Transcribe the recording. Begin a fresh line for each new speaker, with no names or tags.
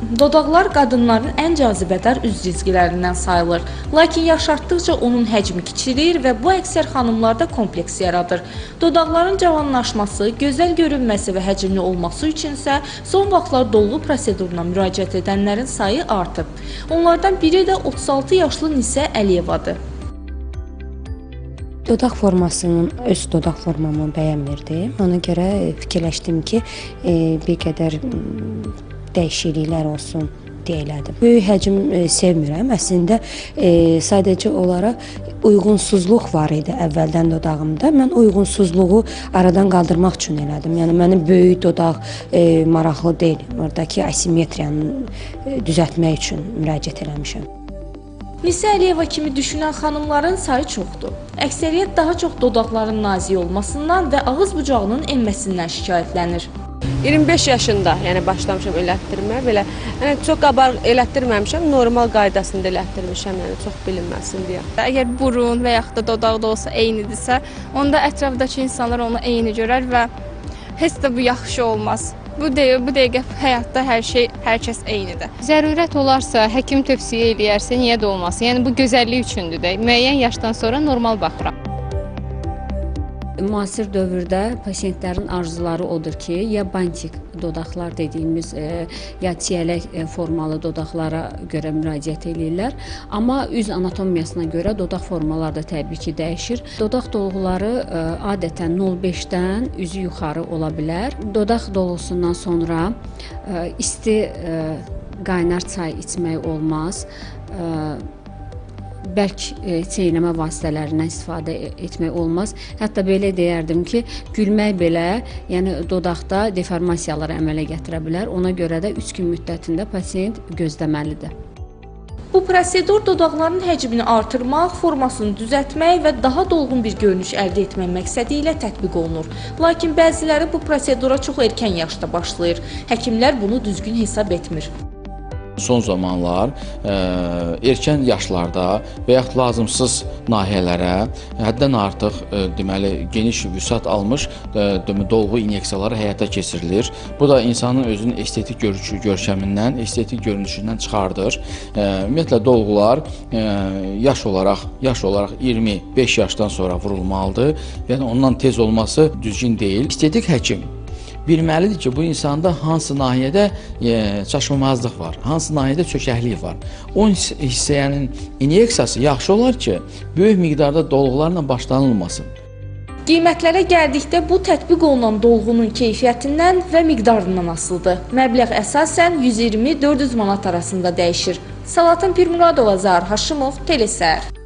Dodaqlar qadınların ən cazibədar üz cizgilərindən sayılır. Lakin yaş artdıqca onun həcmi kiçilir və bu əksər xanımlarda kompleks yaradır. Dodaqların cavanlaşması, gözəl görünməsi və həcmli olması üçünsə son vaxtlar dolğu proseduruna müraciət edənlərin sayı artıb. Onlardan biri də 36 yaşlı Nisə Əliyevadır.
Dodaq formasının öz dodaq formamı bəyənmirdim. Ona görə fikirləşdim ki, e, bir qədər dəyişikliklər olsun deyə elədim. Böyük həcm e, sevmirəm. Əslində e, sadəcə olaraq uyğunsuzluq var idi əvvəldən dodağımda. Mən uyğunsuzluğu aradan qaldırmaq üçün elədim. Yəni mənim böyük dodaq e, maraqlı deyil. Oradakı asimetriyanı e, düzəltmək üçün müraciət eləmişəm.
Nisə Əliyeva kimi düşünən xanımların sayı çoxdur. Əksəriyyət daha çox dodaqların nazik olmasından və ağız bucağının enməsindən şikayətlənir.
25 yaşında, yəni başlamışam elətdirməyə, belə yəni çox qabarıq elətdirməmişəm, normal qaydasında elətdirmişəm, yəni çox bilinməsin deyə.
Əgər burun və yaxud da dodaq da olsa eynidirsə, onda ətrafdakı insanlar onu eyni görər və heç də bu yaxşı olmaz. Bu dəqiqə, bu dəqiqə həyatda hər şey, hər kəs eynidir.
Zərurət olarsa, həkim tövsiyə eləyərsə, niyə də olmasın? Yəni bu gözəllik üçündür də. Müəyyən yaşdan sonra normal baxıram.
Müasir dövrdə pasientlərin arzuları odur ki, ya bantik dodaqlar dediyimiz, e, ya çiyələk e, formalı dodaqlara görə müraciət eləyirlər. Amma üz anatomiyasına görə dodaq formaları da təbii ki, dəyişir. Dodaq dolğuları e, adətən 0.5-dən üzü yuxarı ola bilər. Dodaq dolğusundan sonra isti qaynar çay içmək olmaz bərk e, çeynəmə vasitələrindən istifadə e, etmək olmaz. Hətta belə deyərdim ki, gülmək belə, yəni dodaqda deformasiyalar əmələ gətirə bilər. Ona görə də 3 gün müddətində pasiyent gözləməlidir.
Bu prosedur dodaqların həcmini artırmaq, formasını düzəltmək və daha dolğun bir görünüş əldə etmək məqsədi ilə tətbiq olunur. Lakin bəziləri bu prosedura çox erkən yaşda başlayır. Həkimlər bunu düzgün hesab etmir
son zamanlar ə, erkən yaşlarda və yaxud lazımsız nahiyələrə həddən artıq ə, deməli geniş vüsət almış ə, dolğu inyeksiyaları həyata keçirilir. Bu da insanın özünün estetik görüşü, görkəmindən, estetik görünüşündən çıxardır. Ümumiyyətlə dolğular yaş olaraq, yaş olaraq 25 yaşdan sonra vurulmalıdır. Yəni ondan tez olması düzgün deyil. Estetik həkim bilməlidir ki, bu insanda hansı nahiyədə e, çaşmamazlıq var, hansı nahiyədə çökəklik var. O hissənin inyeksiyası yaxşı olar ki, böyük miqdarda dolğularla başlanılmasın.
Qiymətlərə gəldikdə bu tətbiq olunan dolğunun keyfiyyətindən və miqdarından asılıdır. Məbləğ əsasən 120-400 manat arasında dəyişir. Salatın Pirmuradova, Zahir Haşimov, Telesər.